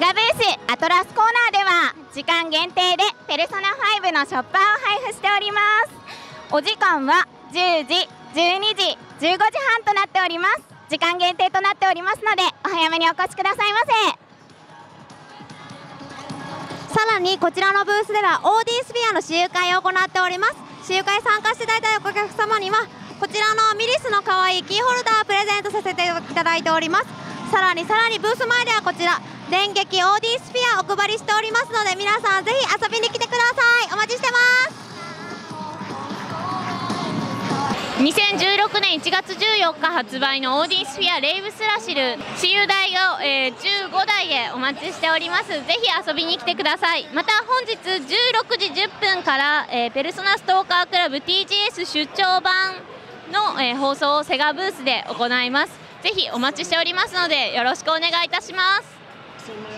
ガブースアトラスコーナーでは時間限定でペルソナ5のショッパーを配布しております。お時間は10時12時15時半となっております。時間限定となっておりますのでお早めにお越しくださいませ。さらにこちらのブースでは OD スフィアの試遊会を行っております。試遊会参加していただいたお客様にはこちらのミリスの可愛いキーホルダープレゼントさせていただいております。さらにさらにブース前ではこちら電撃 OD スフィアお配りしておりますので皆さんぜひ遊びに来てください。お待ちしてます。2016年1月14日発売のオーディスフィアレイブスラシル私有台を、えー、15台でお待ちしております。ぜひ遊びに来てください。また本日16時10分から、えー、ペルソナストーカークラブ TGS 出張版の、えー、放送をセガブースで行います。ぜひお待ちしておりますのでよろしくお願いいたします。so much.